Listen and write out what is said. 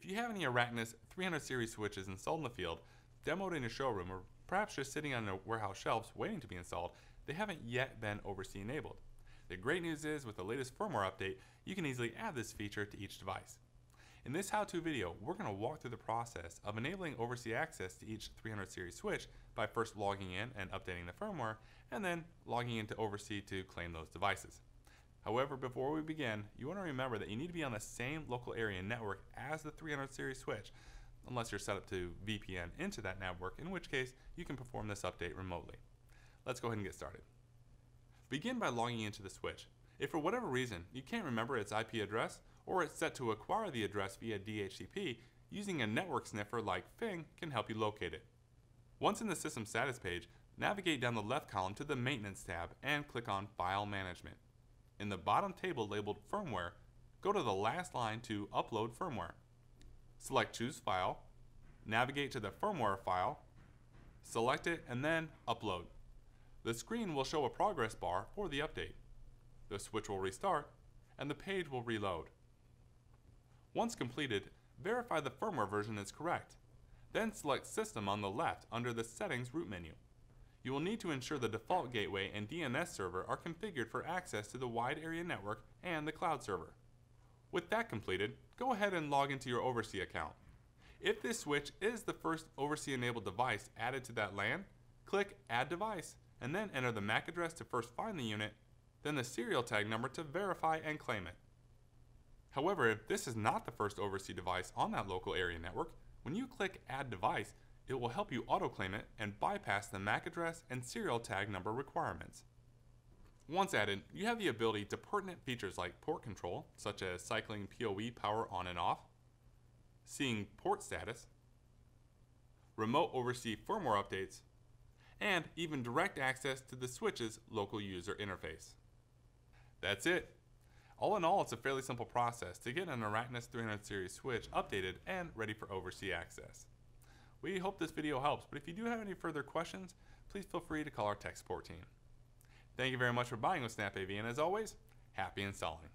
If you have any Araknis 300 series switches installed in the field, demoed in your showroom, or perhaps just sitting on your warehouse shelves waiting to be installed, they haven't yet been OvrC enabled. The great news is, with the latest firmware update, you can easily add this feature to each device. In this how-to video, we're going to walk through the process of enabling OvrC access to each 300 series switch by first logging in and updating the firmware, and then logging into OvrC to claim those devices. However, before we begin, you want to remember that you need to be on the same local area network as the 300 series switch, unless you're set up to VPN into that network, in which case you can perform this update remotely. Let's go ahead and get started. Begin by logging into the switch. If for whatever reason you can't remember its IP address, or it's set to acquire the address via DHCP, using a network sniffer like Fing can help you locate it. Once in the system status page, navigate down the left column to the Maintenance tab and click on File Management. In the bottom table labeled Firmware, go to the last line to Upload Firmware. Select Choose File, navigate to the firmware file, select it, and then Upload. The screen will show a progress bar for the update. The switch will restart, and the page will reload. Once completed, verify the firmware version is correct. Then select System on the left under the Settings root menu. You will need to ensure the default gateway and DNS server are configured for access to the wide area network and the cloud server. With that completed, go ahead and log into your OvrC account. If this switch is the first OvrC enabled device added to that LAN, click Add Device and then enter the MAC address to first find the unit, then the serial tag number to verify and claim it. However, if this is not the first OvrC device on that local area network, when you click Add Device, it will help you auto-claim it and bypass the MAC address and serial tag number requirements. Once added, you have the ability to pertinent features like port control, such as cycling PoE power on and off, seeing port status, remote OvrC firmware updates, and even direct access to the switch's local user interface. That's it. All in all, it's a fairly simple process to get an Araknis 300 series switch updated and ready for OvrC access. We hope this video helps, but if you do have any further questions, please feel free to call our tech support team. Thank you very much for buying with Snap AV, and as always, happy installing.